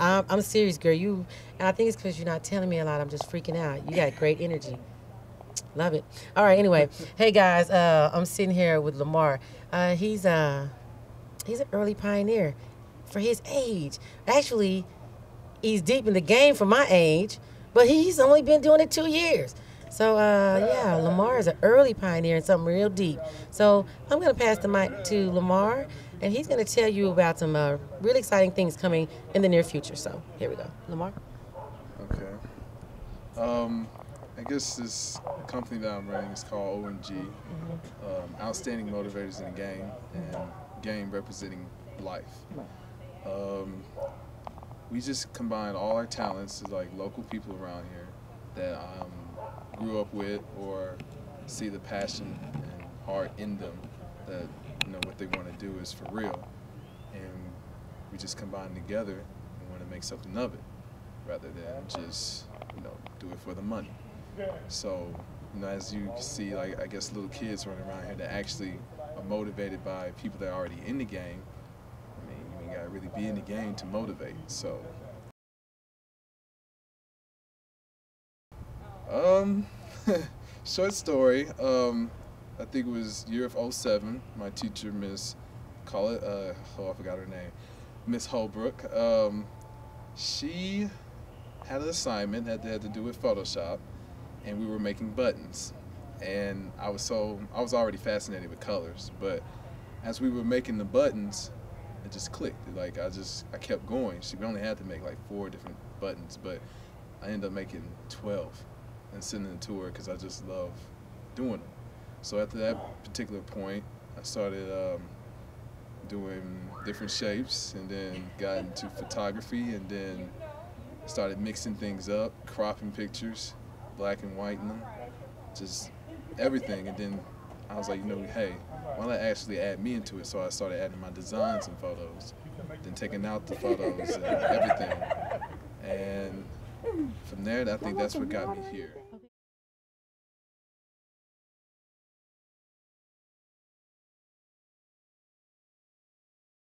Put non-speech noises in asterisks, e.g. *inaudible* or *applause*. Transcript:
I'm, I'm serious, girl. You, and I think it's because you're not telling me a lot. I'm just freaking out. You got great energy. Love it. All right. Anyway, *laughs* hey guys, uh, I'm sitting here with Lamar. Uh, he's uh, he's an early pioneer for his age. Actually, he's deep in the game for my age, but he's only been doing it two years. So uh, yeah, Lamar is an early pioneer in something real deep. So I'm gonna pass the mic to Lamar, and he's gonna tell you about some uh, really exciting things coming in the near future. So here we go, Lamar. Okay. Um, I guess this company that I'm running is called OMG, um, Outstanding Motivators in the Game, and game representing life. Um, we just combine all our talents to like local people around here that um, grew up with or see the passion and heart in them that you know what they want to do is for real, and we just combine together and want to make something of it rather than just you know do it for the money. So, you know, as you see, like I guess little kids running around here that actually are motivated by people that are already in the game. I mean, you ain't gotta really be in the game to motivate. So, um, *laughs* short story. Um, I think it was year of 07. My teacher, Miss, call it. Uh, oh, I forgot her name. Miss Holbrook. Um, she had an assignment that had to do with Photoshop and we were making buttons. And I was so I was already fascinated with colors, but as we were making the buttons, it just clicked. Like I just I kept going. She only had to make like four different buttons, but I ended up making 12 and sending them to her because I just love doing them. So after that particular point, I started um, doing different shapes and then got into photography and then started mixing things up, cropping pictures, black and white them, just everything. And then I was like, you know, hey, why don't I actually add me into it? So I started adding my designs and photos, then taking out the photos and everything. And from there, I think that's what got me here.